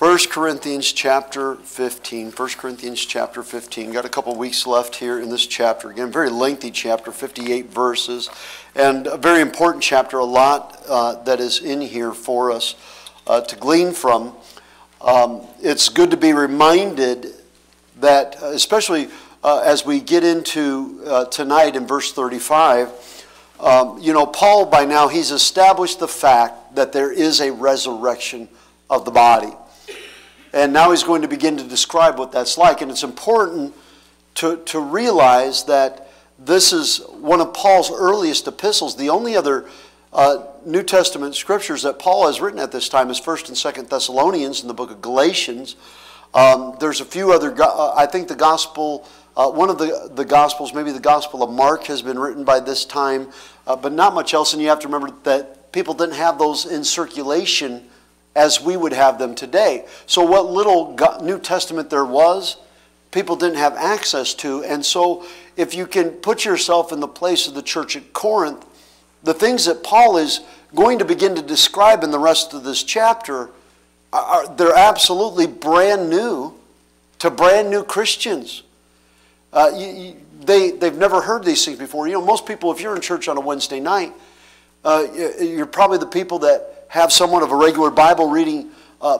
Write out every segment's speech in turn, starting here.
1 Corinthians chapter 15. 1 Corinthians chapter 15. Got a couple weeks left here in this chapter. Again, very lengthy chapter, 58 verses, and a very important chapter, a lot uh, that is in here for us uh, to glean from. Um, it's good to be reminded that, especially uh, as we get into uh, tonight in verse 35, um, you know, Paul by now, he's established the fact that there is a resurrection of the body. And now he's going to begin to describe what that's like. And it's important to, to realize that this is one of Paul's earliest epistles. The only other uh, New Testament scriptures that Paul has written at this time is 1st and 2nd Thessalonians and the book of Galatians. Um, there's a few other, uh, I think the gospel, uh, one of the, the gospels, maybe the gospel of Mark has been written by this time, uh, but not much else. And you have to remember that people didn't have those in circulation as we would have them today. So, what little New Testament there was, people didn't have access to. And so, if you can put yourself in the place of the church at Corinth, the things that Paul is going to begin to describe in the rest of this chapter, are, they're absolutely brand new to brand new Christians. Uh, you, you, they, they've never heard these things before. You know, most people, if you're in church on a Wednesday night, uh, you're probably the people that have somewhat of a regular Bible reading uh,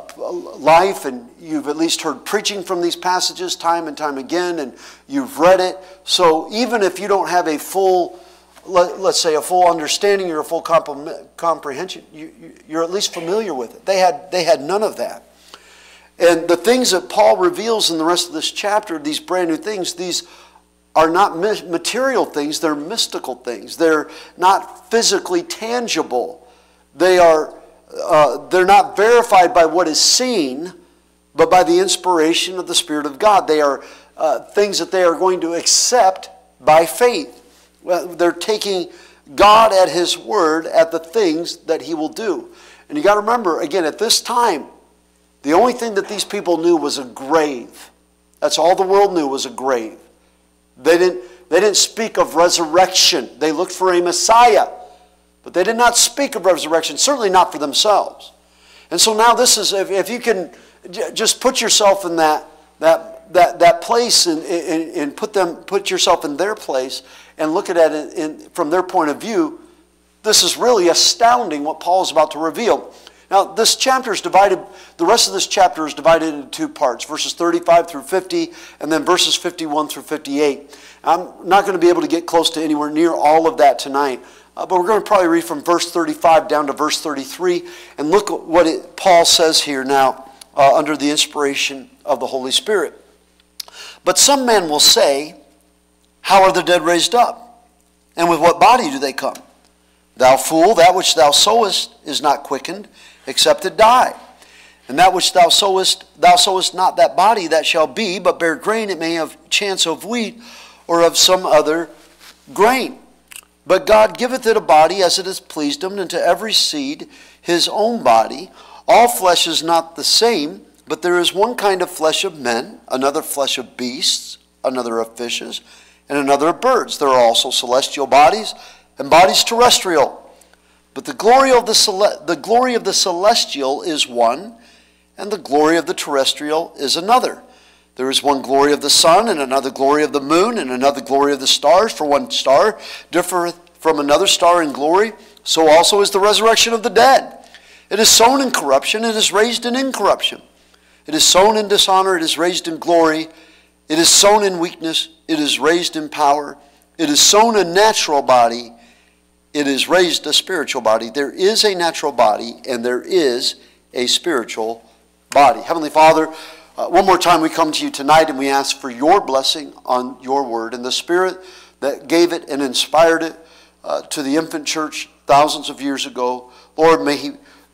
life and you've at least heard preaching from these passages time and time again and you've read it. So even if you don't have a full, let, us say a full understanding or a full comprehension, you, you're at least familiar with it. They had, they had none of that. And the things that Paul reveals in the rest of this chapter, these brand new things, these are not material things, they're mystical things. They're not physically tangible. They are uh, they're not verified by what is seen, but by the inspiration of the Spirit of God. They are uh, things that they are going to accept by faith. Well, they're taking God at His word at the things that He will do. And you got to remember, again, at this time, the only thing that these people knew was a grave. That's all the world knew was a grave. They didn't, they didn't speak of resurrection. They looked for a Messiah. But they did not speak of resurrection, certainly not for themselves. And so now this is, if, if you can just put yourself in that, that, that, that place and, and, and put, them, put yourself in their place and look at it in, from their point of view, this is really astounding what Paul is about to reveal. Now, this chapter is divided, the rest of this chapter is divided into two parts verses 35 through 50, and then verses 51 through 58. I'm not going to be able to get close to anywhere near all of that tonight. Uh, but we're going to probably read from verse 35 down to verse 33 and look at what it, Paul says here now uh, under the inspiration of the Holy Spirit. But some men will say, How are the dead raised up? And with what body do they come? Thou fool, that which thou sowest is not quickened, except it die. And that which thou sowest, thou sowest not that body that shall be, but bear grain, it may have chance of wheat or of some other grain. But God giveth it a body as it has pleased him, and to every seed his own body. All flesh is not the same, but there is one kind of flesh of men, another flesh of beasts, another of fishes, and another of birds. There are also celestial bodies and bodies terrestrial. But the glory of the, the glory of the celestial is one, and the glory of the terrestrial is another. There is one glory of the sun, and another glory of the moon, and another glory of the stars. For one star differeth from another star in glory, so also is the resurrection of the dead. It is sown in corruption, it is raised in incorruption. It is sown in dishonor, it is raised in glory. It is sown in weakness, it is raised in power. It is sown a natural body, it is raised a spiritual body. There is a natural body, and there is a spiritual body. Heavenly Father, uh, one more time, we come to you tonight and we ask for your blessing on your word and the Spirit that gave it and inspired it uh, to the infant church thousands of years ago. Lord, may He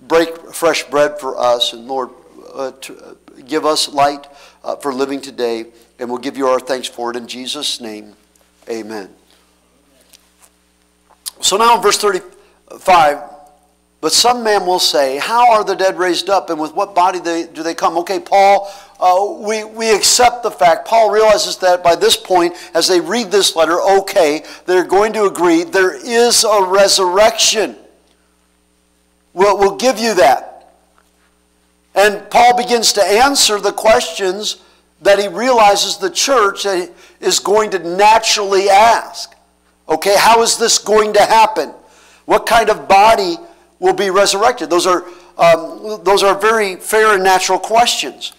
break fresh bread for us, and Lord, uh, to, uh, give us light uh, for living today, and we'll give you our thanks for it in Jesus' name. Amen. So now in verse 35, but some man will say, How are the dead raised up, and with what body they, do they come? Okay, Paul, uh, we, we accept the fact. Paul realizes that by this point, as they read this letter, okay, they're going to agree there is a resurrection. We'll, we'll give you that. And Paul begins to answer the questions that he realizes the church is going to naturally ask. Okay, how is this going to happen? What kind of body will be resurrected? Those are, um, those are very fair and natural questions.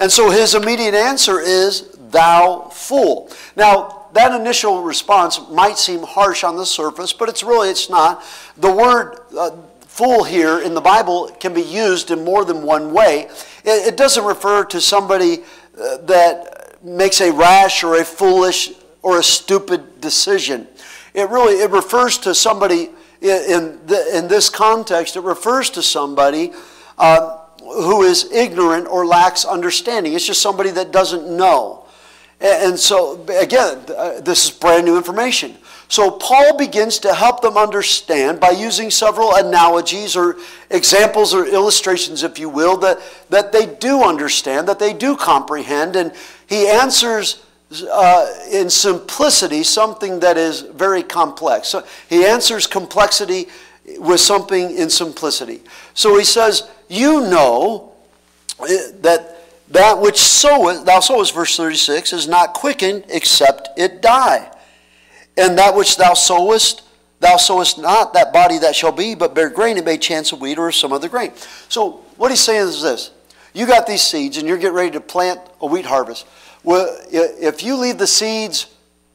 And so his immediate answer is, Thou fool. Now, that initial response might seem harsh on the surface, but it's really, it's not. The word uh, fool here in the Bible can be used in more than one way. It, it doesn't refer to somebody uh, that makes a rash or a foolish or a stupid decision. It really, it refers to somebody in, the, in this context, it refers to somebody uh, who is ignorant or lacks understanding. It's just somebody that doesn't know. And, so, again, uh, this is brand new information. So, Paul begins to help them understand by using several analogies or examples or illustrations, if you will, that, that they do understand, that they do comprehend. And he answers uh, in simplicity something that is very complex. So he answers complexity with something in simplicity. So he says, You know eh, that that which sowest, thou sowest, verse 36, is not quickened except it die. And that which thou sowest, thou sowest not that body that shall be, but bear grain, it may chance of wheat or some other grain. So what he's saying is this you got these seeds and you're getting ready to plant a wheat harvest. Well, if you leave the seeds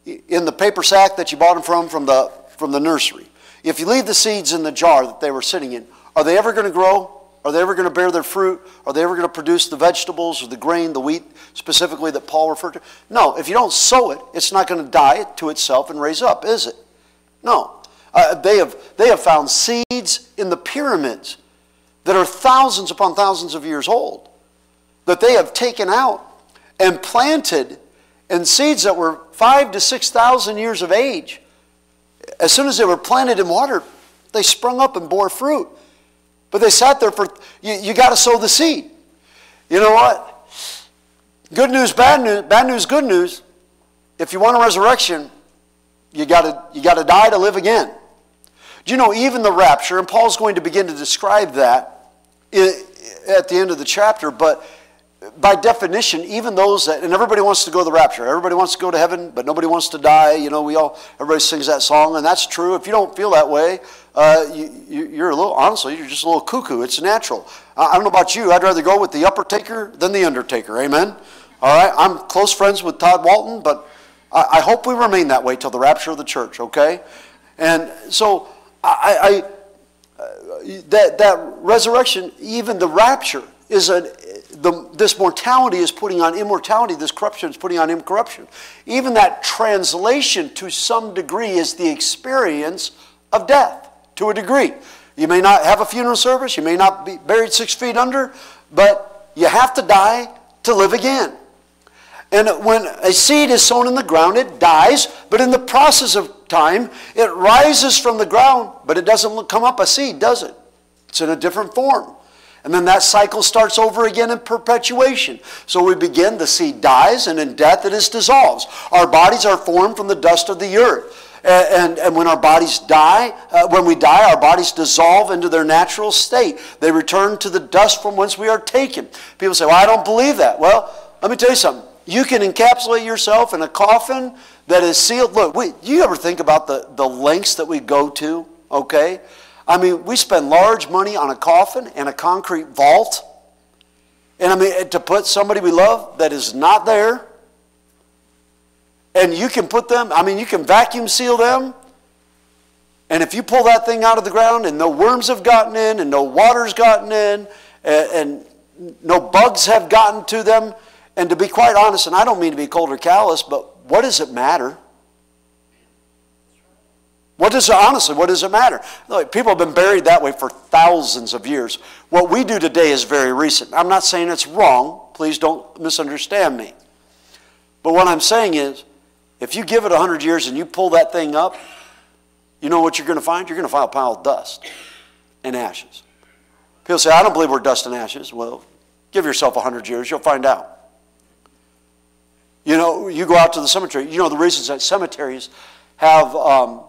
in the paper sack that you bought them from from the, from the nursery, if you leave the seeds in the jar that they were sitting in, are they ever going to grow? Are they ever going to bear their fruit? Are they ever going to produce the vegetables or the grain, the wheat specifically that Paul referred to? No, if you don't sow it, it's not going to die to itself and raise up, is it? No. Uh, they, have, they have found seeds in the pyramids that are thousands upon thousands of years old that they have taken out and planted in seeds that were five to 6,000 years of age. As soon as they were planted in water, they sprung up and bore fruit. But they sat there for, you, you got to sow the seed. You know what? Good news, bad news, bad news, good news. If you want a resurrection, you got to you got to die to live again. Do you know even the rapture, and Paul's going to begin to describe that at the end of the chapter, but by definition, even those that, and everybody wants to go to the rapture. Everybody wants to go to heaven, but nobody wants to die. You know, we all, everybody sings that song, and that's true. If you don't feel that way, uh, you, are a little, honestly, you're just a little cuckoo. It's natural. I, I don't know about you. I'd rather go with the upper taker than the undertaker. Amen? All right? I'm close friends with Todd Walton, but I, I hope we remain that way till the rapture of the church, okay? And so, I, I uh, that, that resurrection, even the rapture, is a, the, this mortality is putting on immortality, this corruption is putting on incorruption. Even that translation to some degree is the experience of death to a degree. You may not have a funeral service, you may not be buried six feet under, but you have to die to live again. And when a seed is sown in the ground, it dies, but in the process of time, it rises from the ground, but it doesn't come up a seed, does it? It's in a different form. And then that cycle starts over again in perpetuation. So we begin, the seed dies, and in death it is dissolves. Our bodies are formed from the dust of the earth. And, and, and when our bodies die, uh, when we die, our bodies dissolve into their natural state. They return to the dust from whence we are taken. People say, well, I don't believe that. Well, let me tell you something. You can encapsulate yourself in a coffin that is sealed. Look, we, you ever think about the, the lengths that we go to, okay? I mean, we spend large money on a coffin and a concrete vault. And I mean, eh, to put somebody we love that is not there. And you can put them, I mean, you can vacuum seal them. And if you pull that thing out of the ground and no worms have gotten in and no water's gotten in and, and no bugs have gotten to them, and to be quite honest, and I don't mean to be cold or callous, but what does it matter? What does it, honestly, what does it matter? Look, people have been buried that way for thousands of years. What we do today is very recent. I'm not saying it's wrong. Please don't misunderstand me. But what I'm saying is, if you give it 100 years and you pull that thing up, you know what you're going to find? You're going to find a pile of dust and ashes. People say, I don't believe we're dust and ashes. Well, give yourself 100 years, you'll find out. You know, you go out to the cemetery. You know, the reasons that cemeteries have um,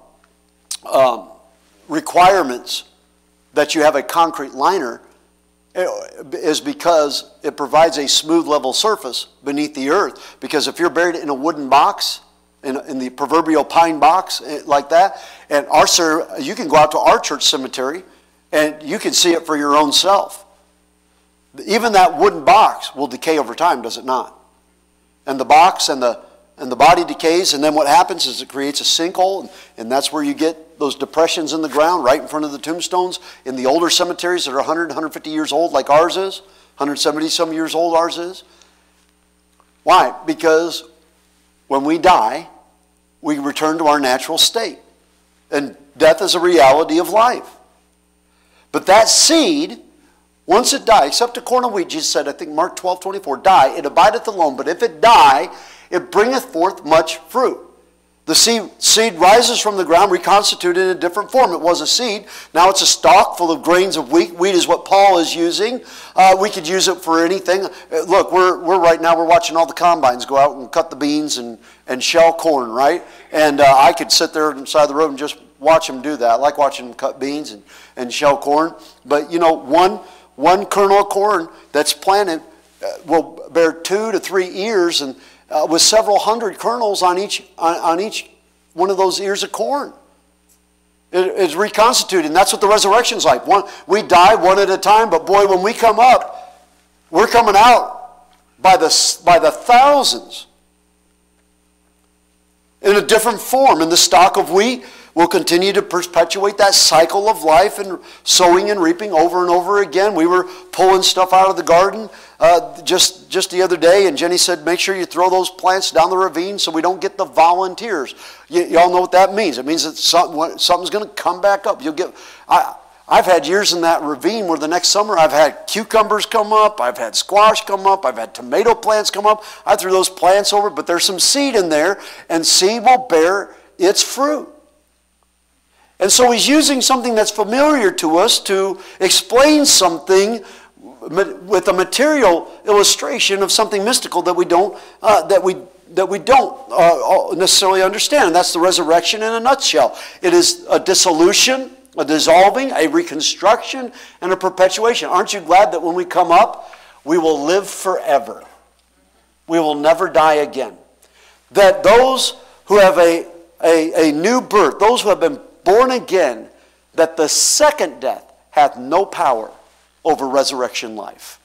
um, requirements that you have a concrete liner is because it provides a smooth level surface beneath the earth. Because if you're buried in a wooden box, in, in the proverbial pine box eh, like that, and our you can go out to our church cemetery and you can see it for your own self. Even that wooden box will decay over time, does it not? And the box and the and the body decays, and then what happens is it creates a sinkhole, and, and that's where you get those depressions in the ground right in front of the tombstones in the older cemeteries that are 100, 150 years old, like ours is, 170 some years old, ours is. Why? Because when we die, we return to our natural state. And death is a reality of life. But that seed, once it dies, except a corn of wheat, Jesus said, I think Mark 12, 24, die, it abideth alone. But if it die, it bringeth forth much fruit. The seed, seed rises from the ground, reconstituted in a different form. It was a seed. Now it's a stalk full of grains of wheat. Wheat is what Paul is using. Uh, we could use it for anything. Uh, look, we're, we're right now, we're watching all the combines go out and cut the beans and, and shell corn, right? And uh, I could sit there inside the road and just watch them do that. I like watching them cut beans and, and shell corn. But, you know, one, one kernel of corn that's planted uh, will bear two to three ears and uh, with several hundred kernels on each, on, on, each one of those ears of corn. It, it's reconstituted, and that's what the resurrection's like. One, we die one at a time, but boy, when we come up, we're coming out by the, by the thousands in a different form. In the stalk of wheat, we'll continue to perpetuate that cycle of life and sowing and reaping over and over again. We were pulling stuff out of the garden uh, just, just the other day, and Jenny said, make sure you throw those plants down the ravine so we don't get the volunteers. You, all know what that means. It means that something, something's going to come back up. You'll get, I, I've had years in that ravine where the next summer I've had cucumbers come up, I've had squash come up, I've had tomato plants come up. I threw those plants over, but there's some seed in there, and seed will bear its fruit. And so he's using something that's familiar to us to explain something with a material illustration of something mystical that we don't, uh, that we, that we don't uh, necessarily understand. And that's the resurrection in a nutshell. It is a dissolution, a dissolving, a reconstruction, and a perpetuation. Aren't you glad that when we come up, we will live forever? We will never die again. That those who have a, a, a new birth, those who have been born again, that the second death hath no power over resurrection life.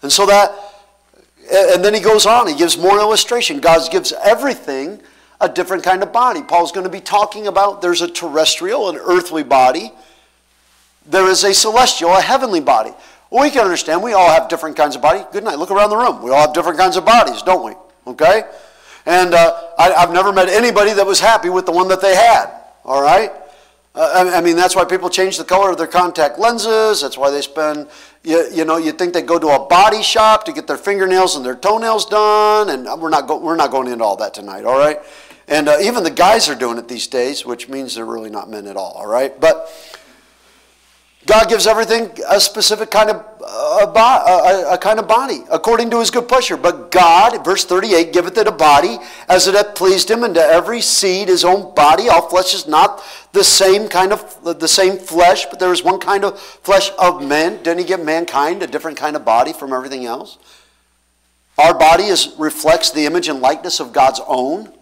And so that, and then he goes on, he gives more illustration. God gives everything a different kind of body. Paul's going to be talking about there's a terrestrial, an earthly body, there is a celestial, a heavenly body. Well, we can understand we all have different kinds of bodies. Good night. Look around the room. We all have different kinds of bodies, don't we? Okay? And uh, I, have never met anybody that was happy with the one that they had. All right? Uh, I, I mean, that's why people change the color of their contact lenses. That's why they spend, you, you know, you think they go to a body shop to get their fingernails and their toenails done. And we're not, go, we're not going into all that tonight, all right? And uh, even the guys are doing it these days, which means they're really not men at all, all right? But God gives everything a specific kind of a, a, a, kind of body, according to his good pleasure. But God, verse 38, giveth it a body as it hath pleased him, and to every seed his own body. All flesh is not the same kind of the same flesh, but there is one kind of flesh of men. Didn't he give mankind a different kind of body from everything else? Our body is, reflects the image and likeness of God's own.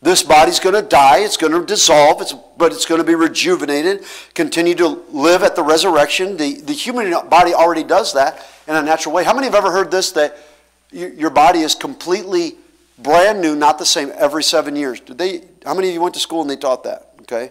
This body's going to die, it's going to dissolve, it's, but it's going to be rejuvenated, continue to live at the resurrection. The, the human body already does that in a natural way. How many have ever heard this that you, your body is completely brand new, not the same every seven years? Did they, how many of you went to school and they taught that? Okay.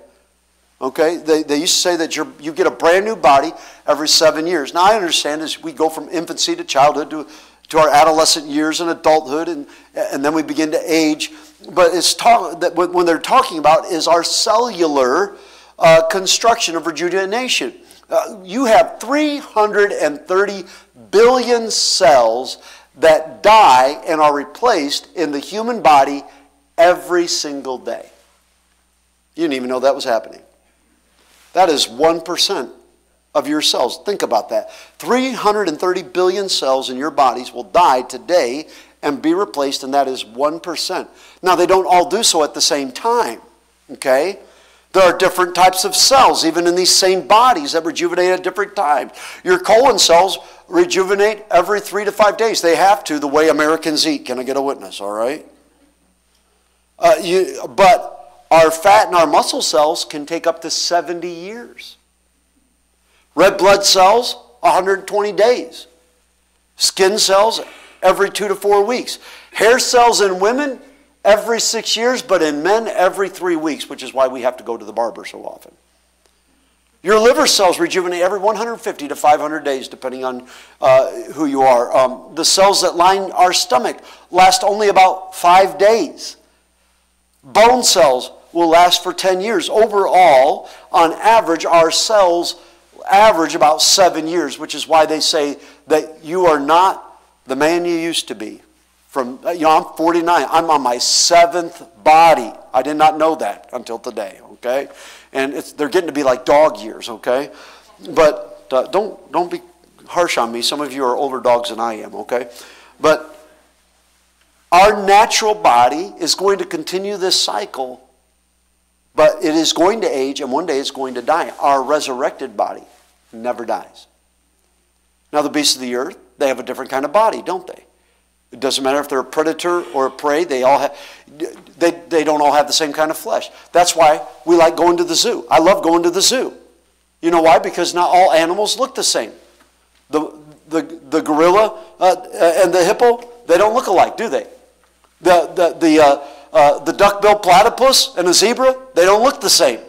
Okay, they, they used to say that you you get a brand new body every seven years. Now, I understand as we go from infancy to childhood to, to our adolescent years and adulthood, and, and then we begin to age but it's talk, that when they're talking about is our cellular uh, construction of rejuvenation. Uh, you have 330 billion cells that die and are replaced in the human body every single day. You didn't even know that was happening. That is 1% of your cells. Think about that. 330 billion cells in your bodies will die today and be replaced, and that is 1%. Now, they don't all do so at the same time, okay? There are different types of cells, even in these same bodies, that rejuvenate at different times. Your colon cells rejuvenate every three to five days. They have to, the way Americans eat. Can I get a witness, all right? Uh, you, but our fat and our muscle cells can take up to 70 years. Red blood cells, 120 days. Skin cells, every two to four weeks. Hair cells in women, every six years, but in men, every three weeks, which is why we have to go to the barber so often. Your liver cells rejuvenate every 150 to 500 days, depending on uh, who you are. Um, the cells that line our stomach last only about five days. Bone cells will last for 10 years. Overall, on average, our cells average about seven years, which is why they say that you are not the man you used to be. From, you know, I'm 49. I'm on my seventh body. I did not know that until today, okay? And they're getting to be like dog years, okay? But uh, don't, don't be harsh on me. Some of you are older dogs than I am, okay? But our natural body is going to continue this cycle, but it is going to age, and one day it's going to die. Our resurrected body never dies. Now, the beasts of the earth, they have a different kind of body, don't they? It doesn't matter if they're a predator or a prey, they all have they, they don't all have the same kind of flesh. That's why we like going to the zoo. I love going to the zoo. You know why? Because not all animals look the same. The, the, the gorilla uh, and the hippo, they don't look alike, do they? The, the, the, uh, uh, the platypus and the zebra, they don't look the same.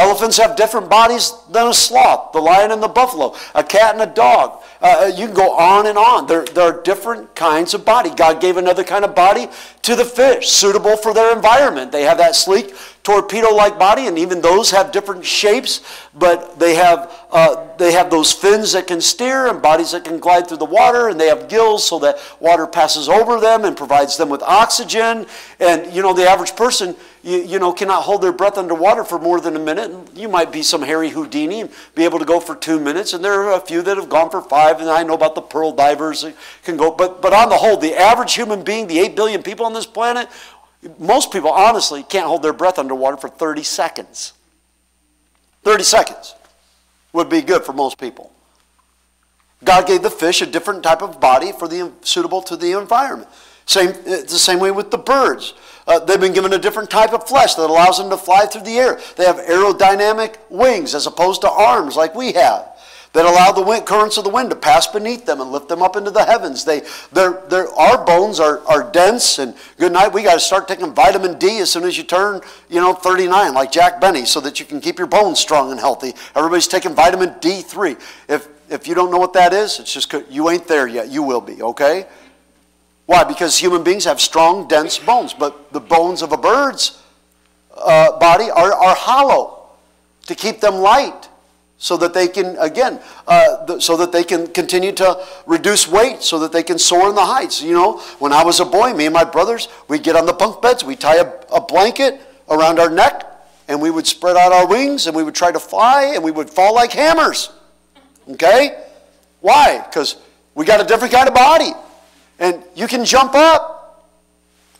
Elephants have different bodies than a sloth, the lion and the buffalo, a cat and a dog. Uh, uh, you can go on and on. There, there are different kinds of body. God gave another kind of body to the fish, suitable for their environment. They have that sleek, torpedo-like body, and even those have different shapes, but they have, uh, they have those fins that can steer and bodies that can glide through the water, and they have gills so that water passes over them and provides them with oxygen. And, you know, the average person, you, you know, cannot hold their breath underwater for more than a minute. You might be some Harry Houdini and be able to go for two minutes, and there are a few that have gone for five, and I know about the pearl divers that can go. But, but on the whole, the average human being, the 8 billion people on this planet, most people, honestly, can't hold their breath underwater for 30 seconds. 30 seconds would be good for most people. God gave the fish a different type of body for the suitable to the environment. Same, it's the same way with the birds. Uh, they've been given a different type of flesh that allows them to fly through the air. They have aerodynamic wings as opposed to arms like we have that allow the wind, currents of the wind to pass beneath them and lift them up into the heavens. They, they're, they're, our bones are, are dense, and good night, we got to start taking vitamin D as soon as you turn, you know, 39, like Jack Benny, so that you can keep your bones strong and healthy. Everybody's taking vitamin D3. If, if you don't know what that is, it's just you ain't there yet. You will be, okay? Why? Because human beings have strong, dense bones, but the bones of a bird's uh, body are, are hollow to keep them light so that they can, again, uh, so that they can continue to reduce weight, so that they can soar in the heights. You know, when I was a boy, me and my brothers, we'd get on the bunk beds, we'd tie a, a blanket around our neck, and we would spread out our wings, and we would try to fly, and we would fall like hammers. Okay? Why? Because we got a different kind of body. And you can jump up,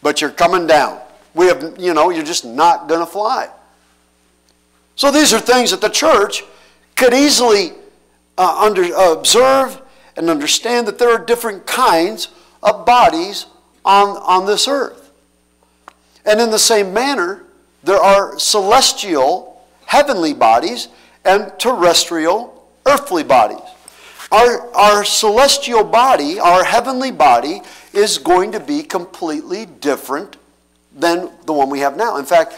but you're coming down. We have, you know, you're just not going to fly. So these are things that the church could easily uh, under, uh, observe and understand that there are different kinds of bodies on, on this earth. And in the same manner, there are celestial, heavenly bodies and terrestrial, earthly bodies. Our, our celestial body, our heavenly body, is going to be completely different than the one we have now. In fact,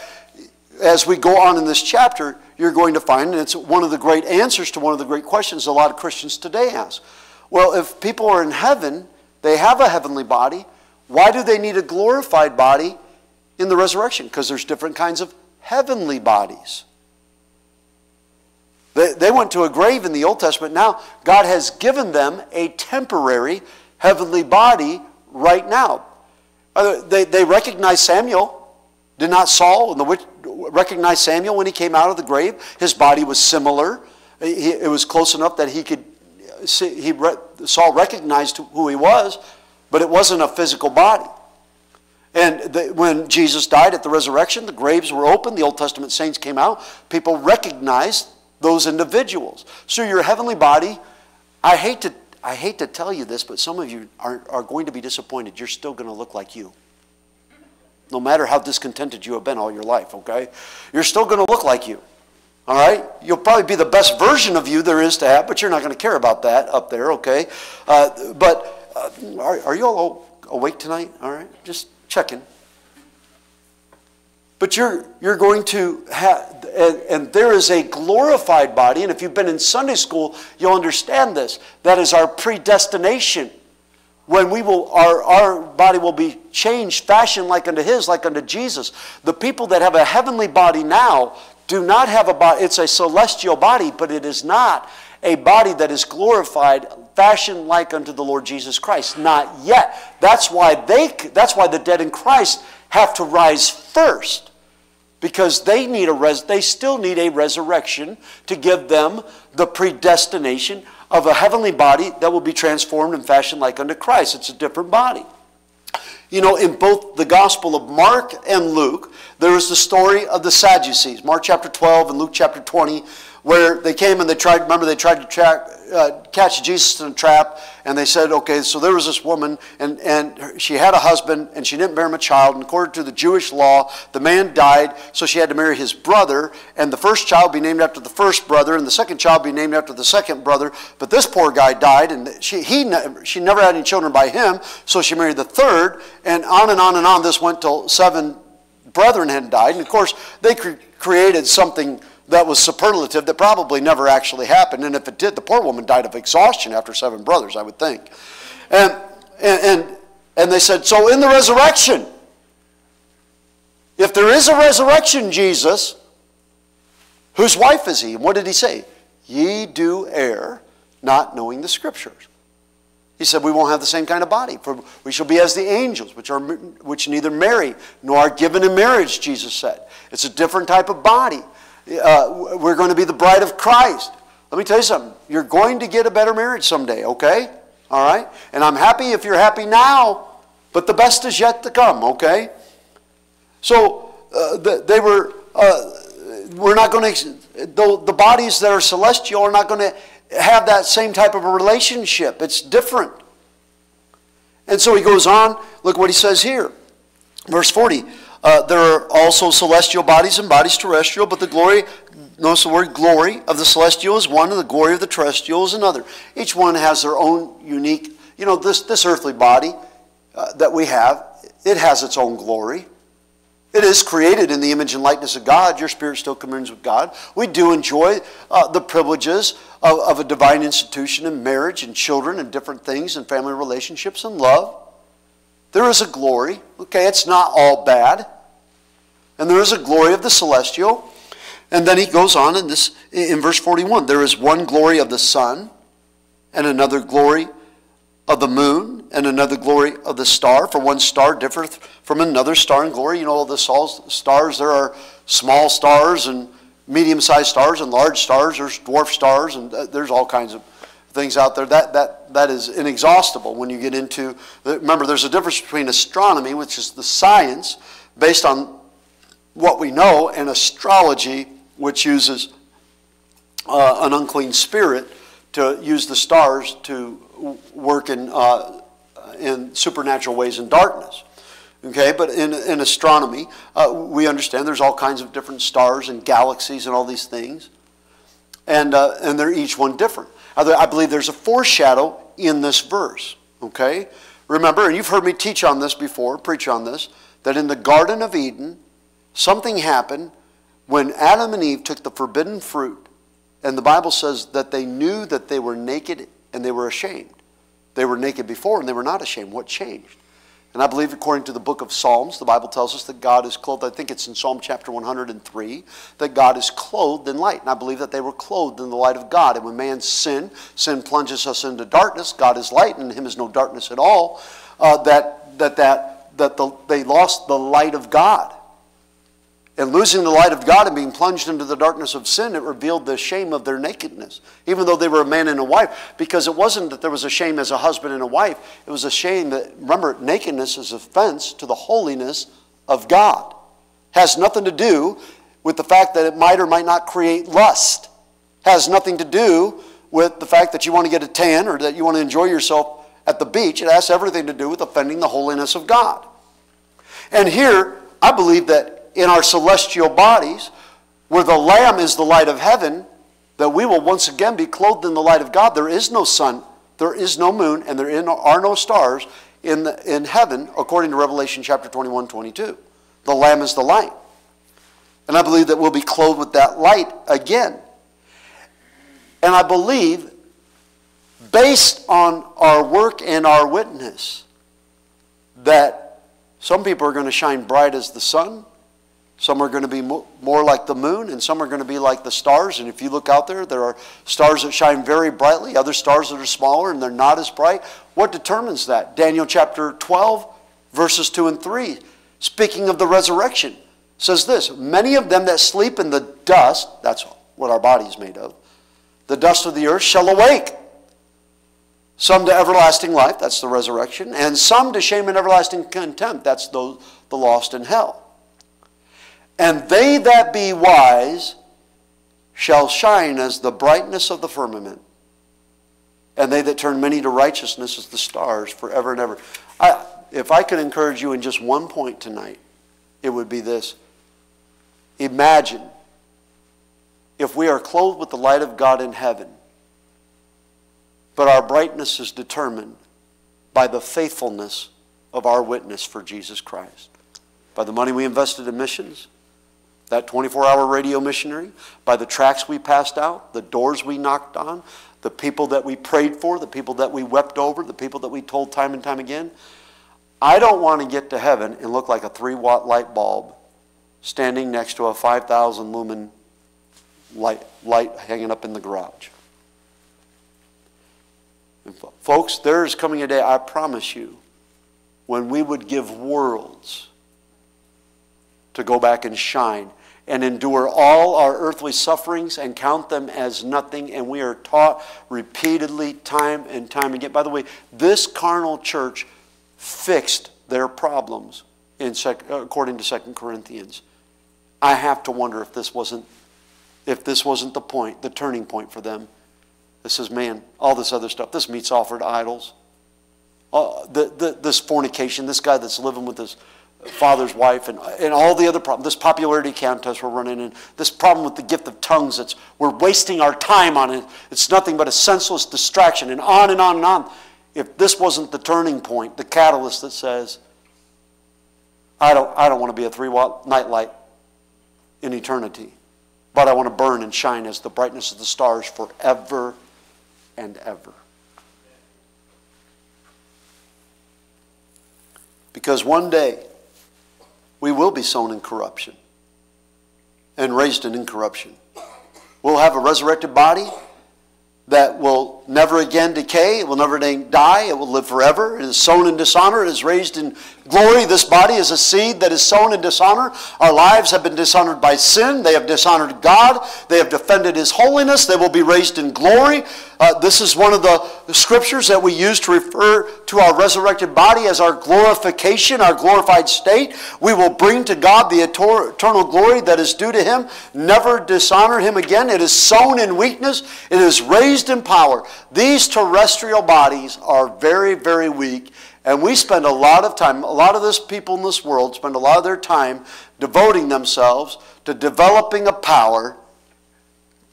as we go on in this chapter, you're going to find, and it's one of the great answers to one of the great questions a lot of Christians today ask. Well, if people are in heaven, they have a heavenly body, why do they need a glorified body in the resurrection? Because there's different kinds of heavenly bodies. They, they went to a grave in the Old Testament. Now, God has given them a temporary heavenly body right now. Uh, they, they recognize Samuel did not Saul and the recognize Samuel when he came out of the grave? His body was similar. it was close enough that he could see, he Saul recognized who he was, but it wasn't a physical body. And the, when Jesus died at the resurrection, the graves were open, the Old Testament saints came out. People recognized those individuals. So your heavenly body, I hate to, I hate to tell you this, but some of you are, are going to be disappointed. You're still going to look like you. No matter how discontented you have been all your life, okay? You're still going to look like you. All right? You'll probably be the best version of you there is to have, but you're not going to care about that up there, okay? Uh, but uh, are, are you all awake tonight? All right? Just checking. But you're, you're going to have, and, and, there is a glorified body, and if you've been in Sunday school, you'll understand this. That is our predestination. When we will, our, our body will be changed, fashioned like unto His, like unto Jesus. The people that have a heavenly body now do not have a body, it's a celestial body, but it is not a body that is glorified, fashioned like unto the Lord Jesus Christ. Not yet. That's why they that's why the dead in Christ have to rise first. Because they need a res, they still need a resurrection to give them the predestination of a heavenly body that will be transformed and fashioned like unto Christ. It's a different body. You know, in both the Gospel of Mark and Luke, there is the story of the Sadducees. Mark chapter 12 and Luke chapter 20 where they came and they tried, remember, they tried to track, uh, catch Jesus in a trap, and they said, okay, so there was this woman, and, and she had a husband, and she didn't bear him a child, and according to the Jewish law, the man died, so she had to marry his brother, and the first child be named after the first brother, and the second child be named after the second brother, but this poor guy died, and she, he, she never had any children by him, so she married the third, and on and on and on, this went till seven brethren had died, and of course, they cre created something that was superlative that probably never actually happened. And if it did, the poor woman died of exhaustion after seven brothers, I would think. And, and, and, and they said, So in the resurrection, if there is a resurrection, Jesus, whose wife is he? And what did he say? Ye do err, not knowing the scriptures. He said, We won't have the same kind of body, for we shall be as the angels, which, are, which neither marry nor are given in marriage, Jesus said. It's a different type of body uh, we're going to be the bride of Christ. Let me tell you something. You're going to get a better marriage someday, okay? All right? And I'm happy if you're happy now, but the best is yet to come, okay? So uh, the, they were, uh, we're not going to, the, the bodies that are celestial are not going to have that same type of a relationship. It's different. And so he goes on, look what he says here. Verse 40 uh, there are also celestial bodies and bodies terrestrial, but the glory, notice the word glory of the celestial is one, and the glory of the terrestrial is another. Each one has their own unique, you know, this, this earthly body uh, that we have, it has its own glory. It is created in the image and likeness of God. Your spirit still communes with God. We do enjoy uh, the privileges of, of a divine institution and marriage and children and different things and family relationships and love. There is a glory. Okay, it's not all bad. And there is a glory of the celestial. And then he goes on in this in verse 41. There is one glory of the sun, and another glory of the moon, and another glory of the star. For one star differeth from another star in glory. You know, all the stars, there are small stars and medium-sized stars and large stars. There's dwarf stars, and uh, there's all kinds of things out there. That, that, that is inexhaustible when you get into, remember, there's a difference between astronomy, which is the science based on what we know, and astrology, which uses uh, an unclean spirit to use the stars to work in, uh, in supernatural ways in darkness. Okay, but in, in astronomy, uh, we understand there's all kinds of different stars and galaxies and all these things. And, uh, and they're each one different. I believe there's a foreshadow in this verse. Okay? Remember, and you've heard me teach on this before, preach on this, that in the Garden of Eden, something happened when Adam and Eve took the forbidden fruit, and the Bible says that they knew that they were naked and they were ashamed. They were naked before and they were not ashamed. What changed? And I believe, according to the book of Psalms, the Bible tells us that God is clothed. I think it's in Psalm chapter 103 that God is clothed in light. And I believe that they were clothed in the light of God. And when man sin, sin plunges us into darkness. God is light, and in him is no darkness at all. Uh, that that that that the, they lost the light of God. And losing the light of God and being plunged into the darkness of sin, it revealed the shame of their nakedness, even though they were a man and a wife. Because it wasn't that there was a shame as a husband and a wife, it was a shame that, remember, nakedness is offense to the holiness of God. Has nothing to do with the fact that it might or might not create lust. Has nothing to do with the fact that you want to get a tan or that you want to enjoy yourself at the beach. It has everything to do with offending the holiness of God. And here, I believe that in our celestial bodies, where the Lamb is the light of heaven, that we will once again be clothed in the light of God. There is no sun, there is no moon, and there are no stars in, the, in heaven, according to Revelation chapter 21 22. The Lamb is the light. And I believe that we'll be clothed with that light again. And I believe, based on our work and our witness, that some people are going to shine bright as the sun, some are going to be more like the moon, and some are going to be like the stars. And if you look out there, there are stars that shine very brightly, other stars that are smaller and they're not as bright. What determines that? Daniel chapter 12, verses 2 and 3, speaking of the resurrection, says this Many of them that sleep in the dust, that's what our body is made of, the dust of the earth shall awake. Some to everlasting life, that's the resurrection, and some to shame and everlasting contempt, that's the, the lost in hell. And they that be wise shall shine as the brightness of the firmament, and they that turn many to righteousness as the stars forever and ever. I, if I could encourage you in just one point tonight, it would be this. Imagine if we are clothed with the light of God in heaven, but our brightness is determined by the faithfulness of our witness for Jesus Christ. By the money we invested in missions, that 24 hour radio missionary, by the tracts we passed out, the doors we knocked on, the people that we prayed for, the people that we wept over, the people that we told time and time again. I don't want to get to heaven and look like a three watt light bulb standing next to a 5,000 lumen light, light hanging up in the garage. And folks, there is coming a day, I promise you, when we would give worlds to go back and shine and endure all our earthly sufferings and count them as nothing. And we are taught repeatedly, time and time again. By the way, this carnal church fixed their problems in according to 2 Corinthians. I have to wonder if this wasn't if this wasn't the point, the turning point for them. This is, man, all this other stuff, this meat's offered idols. Uh, the, the, this fornication, this guy that's living with his father's wife, and, and all the other problems, this popularity contest we're running in, this problem with the gift of tongues, it's, we're wasting our time on it. It's nothing but a senseless distraction, and on and on and on. If this wasn't the turning point, the catalyst that says, I don't, I don't want to be a three watt nightlight in eternity, but I want to burn and shine as the brightness of the stars forever and ever. Because one day we will be sown in corruption and raised in incorruption. We'll have a resurrected body that will never again decay, it will never again die, it will live forever. It is sown in dishonor, it is raised in glory. This body is a seed that is sown in dishonor. Our lives have been dishonored by sin. They have dishonored God. They have defended His holiness. They will be raised in glory. Uh, this is one of the scriptures that we use to refer to our resurrected body as our glorification, our glorified state. We will bring to God the eternal glory that is due to Him, never dishonor Him again. It is sown in weakness, it is raised in power. These terrestrial bodies are very, very weak, and we spend a lot of time, a lot of this people in this world spend a lot of their time devoting themselves to developing a power,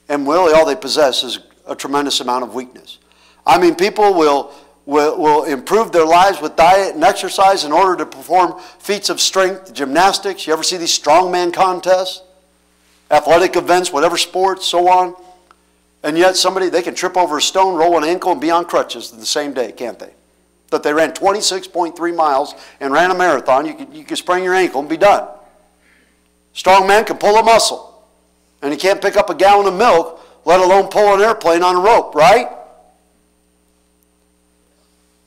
and really all they possess is a tremendous amount of weakness. I mean, people will, will, will improve their lives with diet and exercise in order to perform feats of strength, gymnastics. You ever see these strongman contests? Athletic events, whatever sports, so on. And yet somebody, they can trip over a stone, roll an ankle, and be on crutches the same day, can't they? But they ran 26.3 miles and ran a marathon. You could, you could sprain your ankle and be done. Strong man can pull a muscle. And he can't pick up a gallon of milk, let alone pull an airplane on a rope, right?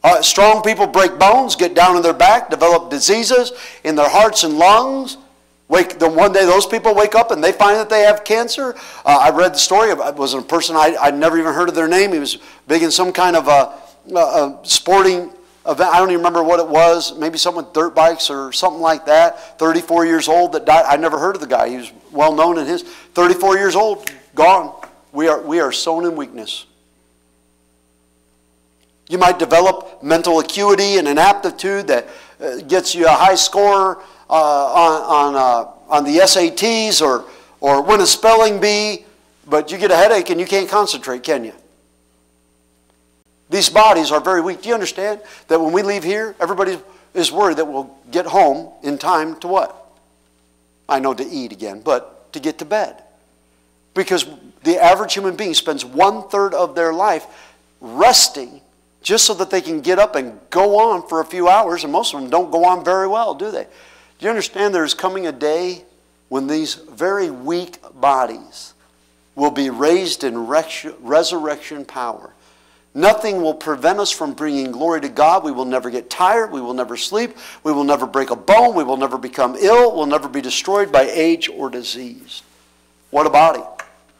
Uh, strong people break bones, get down on their back, develop diseases in their hearts and lungs, Wake, then one day those people wake up and they find that they have cancer. Uh, I read the story of it was a person I, I'd never even heard of their name. He was big in some kind of a, a, a sporting event. I don't even remember what it was. Maybe someone with dirt bikes or something like that. 34 years old that died. I never heard of the guy. He was well known in his 34 years old, gone. We are, we are sown in weakness. You might develop mental acuity and an aptitude that uh, gets you a high score uh, on, on, uh, on the SATs or, or win a spelling bee, but you get a headache and you can't concentrate, can you? These bodies are very weak. Do you understand that when we leave here, everybody is worried that we'll get home in time to what? I know to eat again, but to get to bed. Because the average human being spends one third of their life resting just so that they can get up and go on for a few hours, and most of them don't go on very well, do they? Do you understand there's coming a day when these very weak bodies will be raised in resurrection power? Nothing will prevent us from bringing glory to God. We will never get tired. We will never sleep. We will never break a bone. We will never become ill. We'll never be destroyed by age or disease. What a body.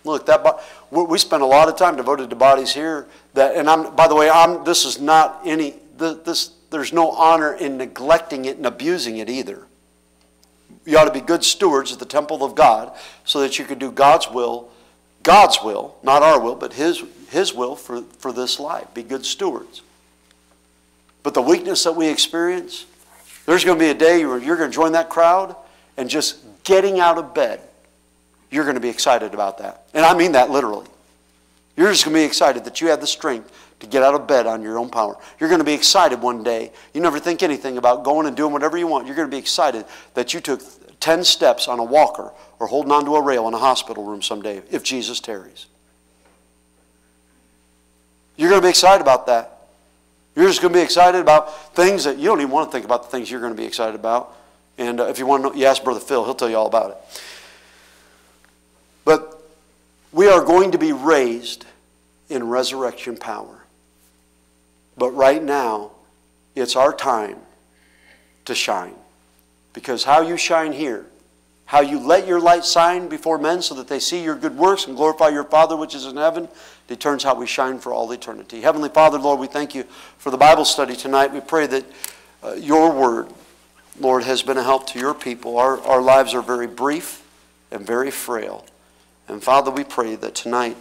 Look, that body, we spend a lot of time devoted to bodies here. That, and I'm, by the way, I'm, this is not any, this, there's no honor in neglecting it and abusing it either. You ought to be good stewards of the temple of God so that you can do God's will, God's will, not our will, but His, His will for, for this life. Be good stewards. But the weakness that we experience, there's going to be a day where you're going to join that crowd and just getting out of bed you're going to be excited about that. And I mean that literally. You're just going to be excited that you had the strength to get out of bed on your own power. You're going to be excited one day. You never think anything about going and doing whatever you want. You're going to be excited that you took 10 steps on a walker or holding onto a rail in a hospital room someday if Jesus tarries. You're going to be excited about that. You're just going to be excited about things that you don't even want to think about the things you're going to be excited about. And uh, if you want to know, you ask Brother Phil, he'll tell you all about it. But we are going to be raised in resurrection power. But right now, it's our time to shine. Because how you shine here, how you let your light shine before men so that they see your good works and glorify your Father which is in heaven, determines how we shine for all eternity. Heavenly Father, Lord, we thank you for the Bible study tonight. We pray that uh, your word, Lord, has been a help to your people. Our, our lives are very brief and very frail. And Father, we pray that tonight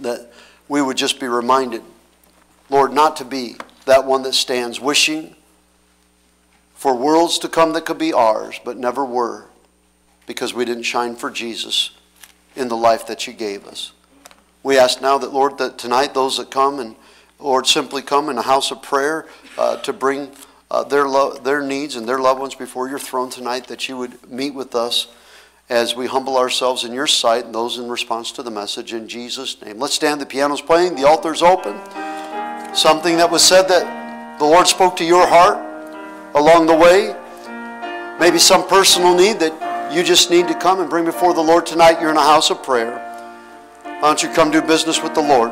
that we would just be reminded, Lord, not to be that one that stands wishing for worlds to come that could be ours, but never were, because we didn't shine for Jesus in the life that you gave us. We ask now that, Lord, that tonight those that come and, Lord, simply come in a house of prayer uh, to bring uh, their, their needs and their loved ones before your throne tonight, that you would meet with us as we humble ourselves in your sight and those in response to the message in Jesus' name. Let's stand. The piano's playing. The altar's open. Something that was said that the Lord spoke to your heart along the way. Maybe some personal need that you just need to come and bring before the Lord tonight. You're in a house of prayer. Why don't you come do business with the Lord?